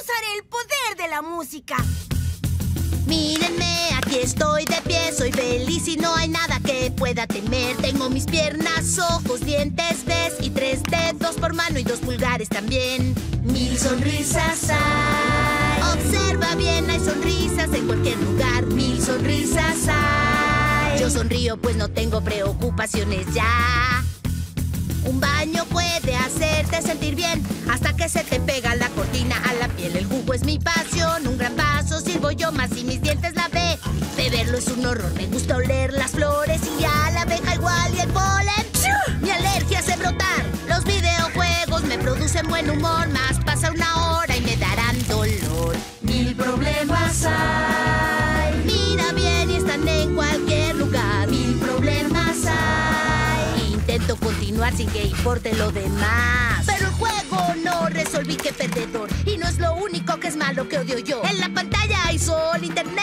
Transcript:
Usaré el poder de la música. Mírenme, aquí estoy de pie, soy feliz y no hay nada que pueda temer. Tengo mis piernas, ojos, dientes, ves y tres dedos por mano y dos pulgares también. Mil sonrisas hay. Observa bien, hay sonrisas en cualquier lugar. Mil sonrisas hay. Yo sonrío pues no tengo preocupaciones ya. Un baño puede hacerte sentir bien hasta que se te un gran paso sirvo yo más y mis dientes la ve. Beberlo es un horror, me gusta oler las flores y a la abeja igual y el polen. Mi alergia hace brotar. Los videojuegos me producen buen humor, más pasa una hora y me darán dolor. Mil problemas hay. Mira bien y están en cualquier lugar. Mil problemas hay. Intento continuar sin que importe lo demás. Pero el juego no resolví que perdedor. Y no es lo único malo que odio yo. En la pantalla hay sol, internet